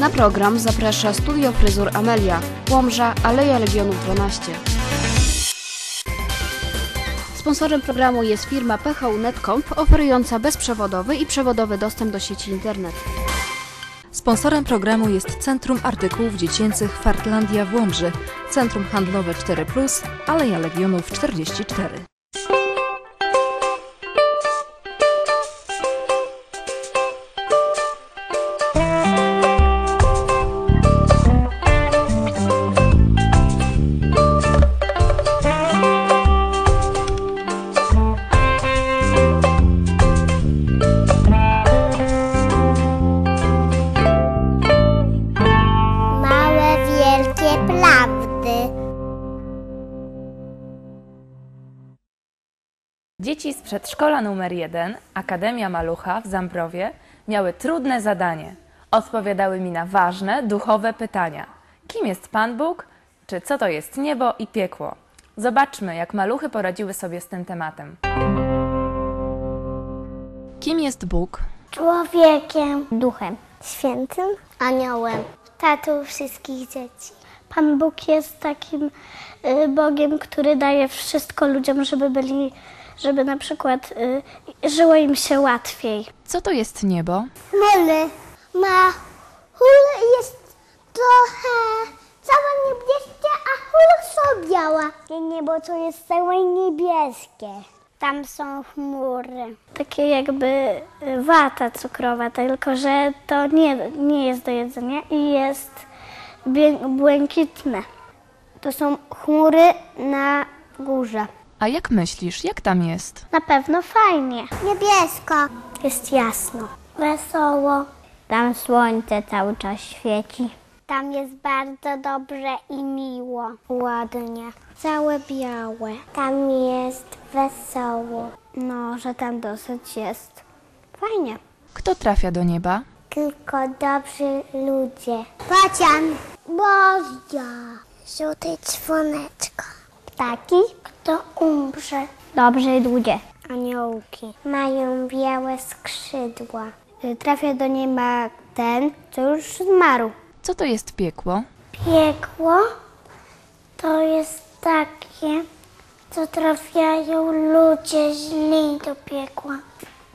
Na program zaprasza Studio Fryzur Amelia, Łomża, Aleja Legionów 12. Sponsorem programu jest firma PHU Netcomp oferująca bezprzewodowy i przewodowy dostęp do sieci internet. Sponsorem programu jest Centrum Artykułów Dziecięcych Fartlandia w Łomży, Centrum Handlowe 4, Aleja Legionów 44. Dzieci z przedszkola numer 1, Akademia Malucha w Zambrowie, miały trudne zadanie. Odpowiadały mi na ważne, duchowe pytania. Kim jest Pan Bóg? Czy co to jest niebo i piekło? Zobaczmy, jak maluchy poradziły sobie z tym tematem. Kim jest Bóg? Człowiekiem. Duchem. Świętym. Aniołem. Tatą wszystkich dzieci. Pan Bóg jest takim y, Bogiem, który daje wszystko ludziom, żeby byli, żeby na przykład y, żyło im się łatwiej. Co to jest niebo? Chmury. Ma chmury jest trochę całe niebieskie, a chmury są białe. Niebo to jest całe niebieskie. Tam są chmury. Takie jakby y, wata cukrowa, tylko że to nie, nie jest do jedzenia i jest błękitne. To są chmury na górze. A jak myślisz, jak tam jest? Na pewno fajnie. Niebiesko. Jest jasno. Wesoło. Tam słońce cały czas świeci. Tam jest bardzo dobrze i miło. Ładnie. Całe białe. Tam jest wesoło. No, że tam dosyć jest fajnie. Kto trafia do nieba? Tylko dobrzy ludzie. Pacian. Boża. Żółty dzwoneczko. Ptaki, kto umrze. Dobrzy ludzie. Aniołki. Mają białe skrzydła. Trafia do nieba ten, co już zmarł. Co to jest piekło? Piekło to jest takie, co trafiają ludzie źli do piekła.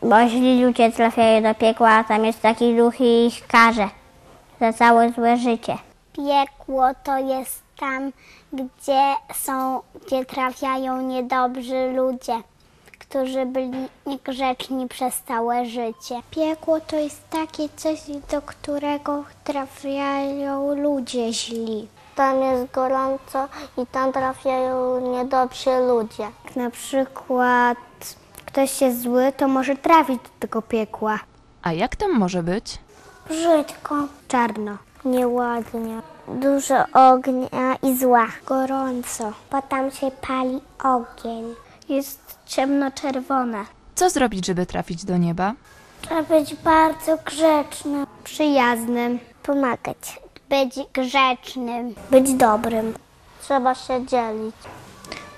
Bo źli ludzie trafiają do piekła, a tam jest taki duch i ich karze za całe złe życie. Piekło to jest tam, gdzie są, gdzie trafiają niedobrzy ludzie, którzy byli niegrzeczni przez całe życie. Piekło to jest takie coś, do którego trafiają ludzie źli. Tam jest gorąco i tam trafiają niedobrzy ludzie. Jak na przykład ktoś jest zły, to może trafić do tego piekła. A jak tam może być? Brzydko. Czarno. Nieładnie. Dużo ognia i zła. Gorąco. Bo tam się pali ogień. Jest ciemnoczerwone. Co zrobić, żeby trafić do nieba? Trzeba być bardzo grzecznym. Przyjaznym. Pomagać. Być grzecznym. Być dobrym. Trzeba się dzielić.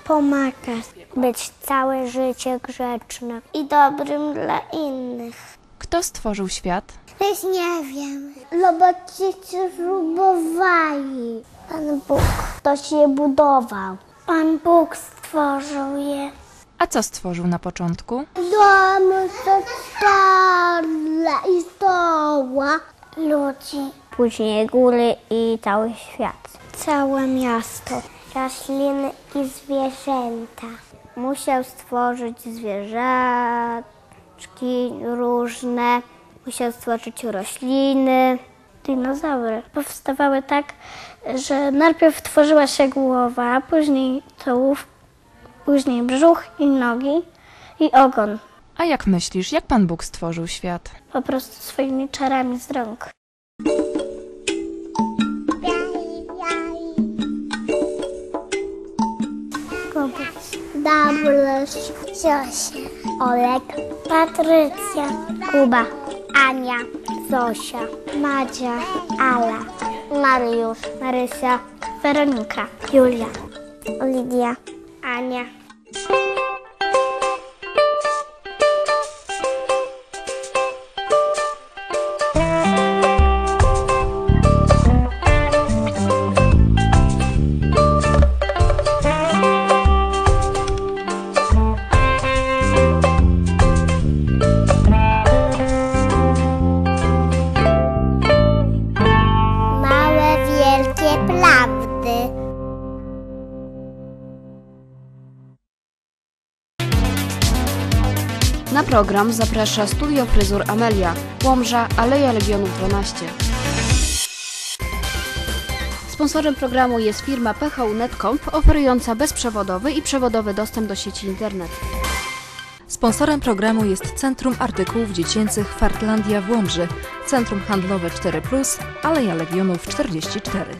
Pomagać. Być całe życie grzecznym. I dobrym dla innych. Kto stworzył świat? Też nie wiem. Robotnicy próbowali. Pan Bóg. Ktoś je budował. Pan Bóg stworzył je. A co stworzył na początku? Dom to stara i stoła. Ludzi. Później góry i cały świat. Całe miasto. Rośliny i zwierzęta. Musiał stworzyć zwierzaczki różne. Musiał stworzyć rośliny. Dinozaury powstawały tak, że najpierw tworzyła się głowa, później tułów, później brzuch i nogi i ogon. A jak myślisz, jak Pan Bóg stworzył świat? Po prostu swoimi czarami z rąk. Kubuś, Dabluś, Zosia, Olek, Patrycja, Kuba, Ania, Zosia, Madzia, Ala, Mariusz, Marysia, Weronika, Julia, Lidia, Ania. Program zaprasza Studio Fryzur Amelia, Łomża, Aleja Legionów 12. Sponsorem programu jest firma PHU Netcomp, oferująca bezprzewodowy i przewodowy dostęp do sieci internet. Sponsorem programu jest Centrum Artykułów Dziecięcych Fartlandia w Łomży, Centrum Handlowe 4, Aleja Legionów 44.